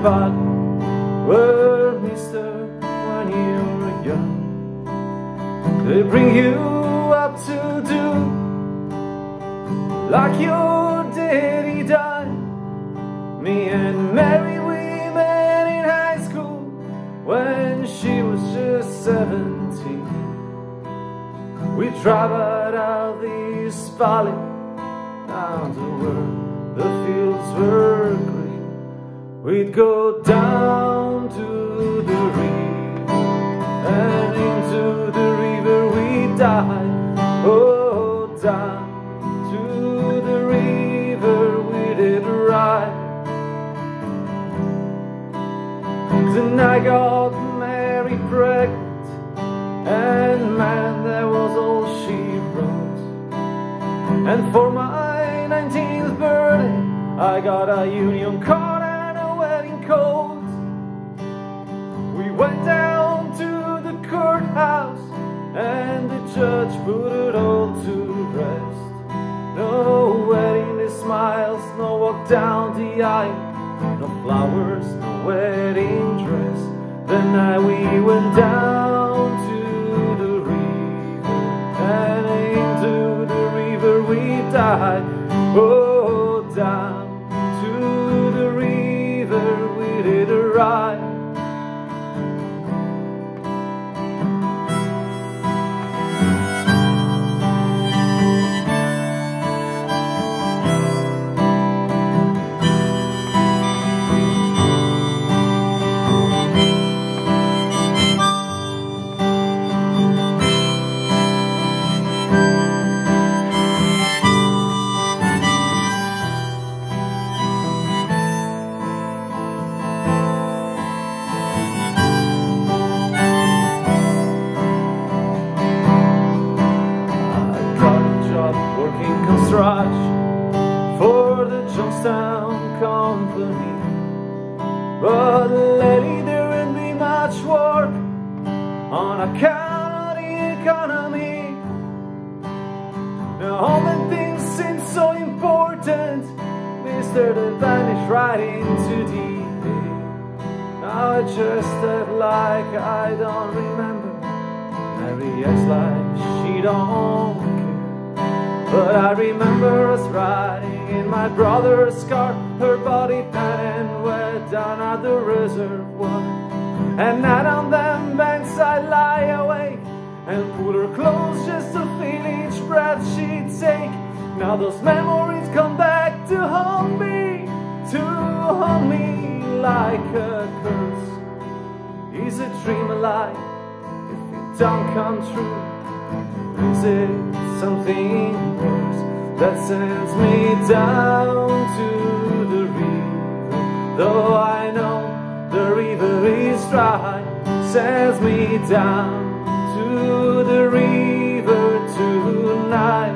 about where mister when you were young. They bring you up to do Like your daddy died. Me and Mary we met in high school When she was just seventeen. We traveled out this valley Down to where the fields were green We'd go down to the river And into the river we dive Oh, down to the river we did ride. Then I got Mary pregnant And man, that was all she wrote. And for my 19th birthday I got a union card down the aisle. No flowers, no wedding dress. The night we went down to the river. And into the river we died. Oh, down for the Johnstown Company. But lately there won't be much work on account of the economy. Now all the things seem so important, Mister, they vanish right into the. Now I just act like I don't remember. Mary acts like she don't. But I remember us riding in my brother's car, her body pan and wet down at the reservoir. And night on them banks I lie awake and pull her close just to feel each breath she'd take. Now those memories come back to haunt me, to haunt me like a curse. Is a dream alive if it don't come true? Is it something worse that sends me down to the river? Though I know the river is dry, sends me down to the river tonight.